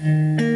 Mm-hmm.